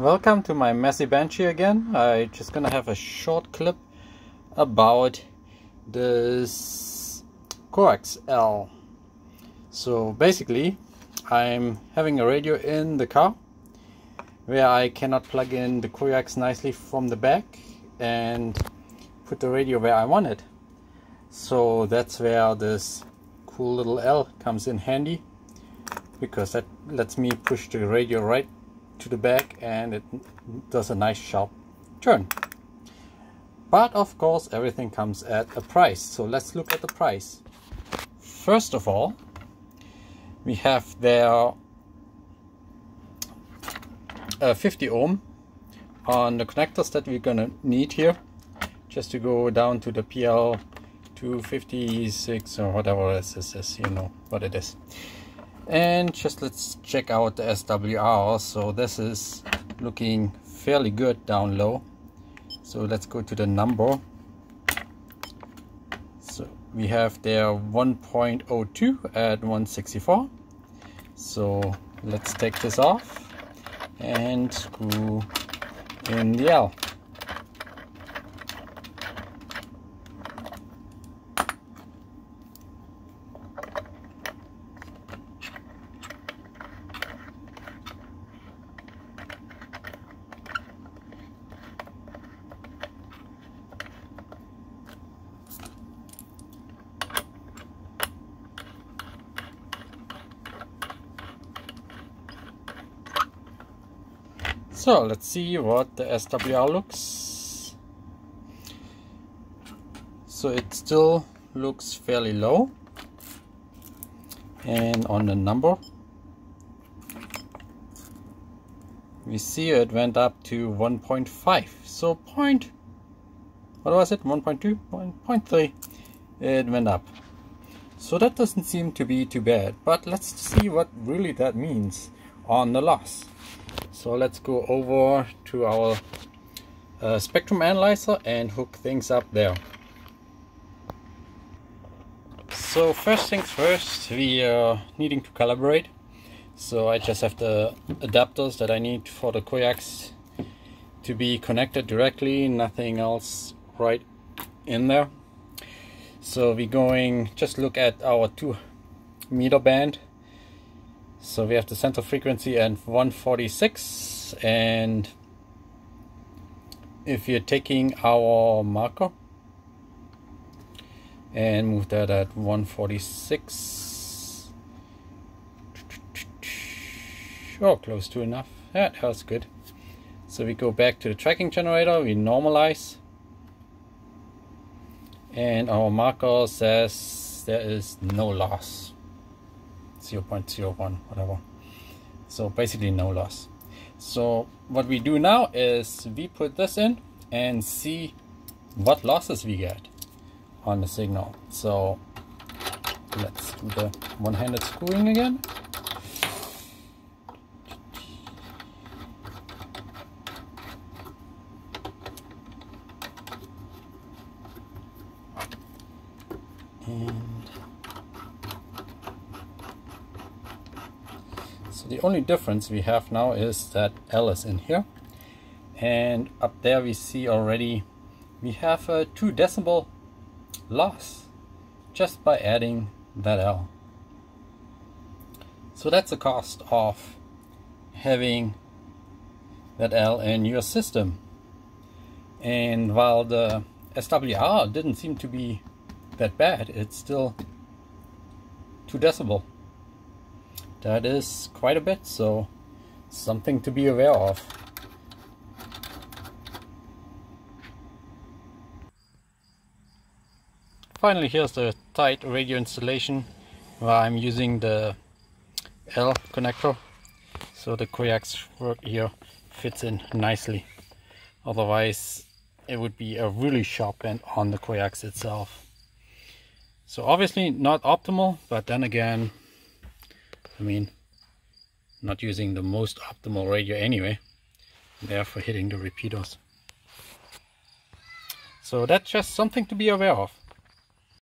welcome to my messy banshee again. I just gonna have a short clip about this coax L. So basically I'm having a radio in the car where I cannot plug in the coax nicely from the back and put the radio where I want it. So that's where this cool little L comes in handy because that lets me push the radio right to the back and it does a nice sharp turn. But of course everything comes at a price. So let's look at the price. First of all, we have there a 50 ohm on the connectors that we're gonna need here just to go down to the PL 256 or whatever this is, you know what it is and just let's check out the SWR so this is looking fairly good down low. So let's go to the number. So we have there 1.02 at 164 so let's take this off and screw in the L So let's see what the SWR looks. So it still looks fairly low. And on the number, we see it went up to 1.5. So point, what was it? 1.2, 1.3. It went up. So that doesn't seem to be too bad. But let's see what really that means on the loss so let's go over to our uh, spectrum analyzer and hook things up there. So first things first we are needing to calibrate. So I just have the adapters that I need for the coax to be connected directly nothing else right in there. So we're going just look at our two meter band so we have the center frequency at 146 and if you're taking our marker and move that at 146 oh close to enough. Yeah, that was good. So we go back to the tracking generator we normalize. And our marker says there is no loss. 0 0.01 whatever. So basically no loss. So what we do now is we put this in and see what losses we get on the signal. So let's do the one-handed screwing again. And So the only difference we have now is that L is in here. And up there we see already we have a 2 decibel loss just by adding that L. So that's the cost of having that L in your system. And while the SWR didn't seem to be that bad, it's still 2 decibel that is quite a bit so something to be aware of. Finally here's the tight radio installation where I'm using the L connector. So the coax work here fits in nicely. Otherwise it would be a really sharp end on the coax itself. So obviously not optimal but then again I mean, not using the most optimal radio anyway, therefore hitting the repeaters. So that's just something to be aware of.